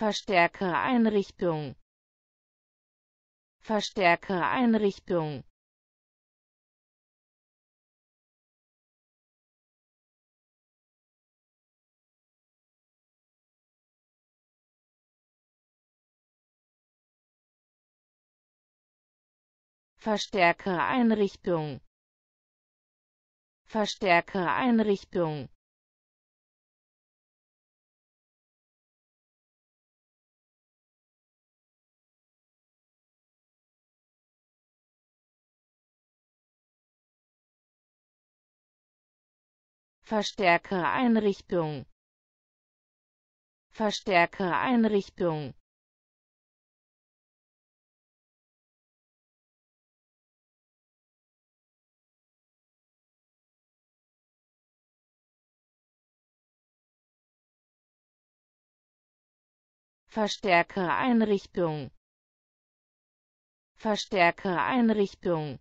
Verstärkereinrichtung Verstärkereinrichtung Verstärkereinrichtung Verstärkereinrichtung Verstärkereinrichtung Verstärkereinrichtung Verstärkereinrichtung Verstärkereinrichtung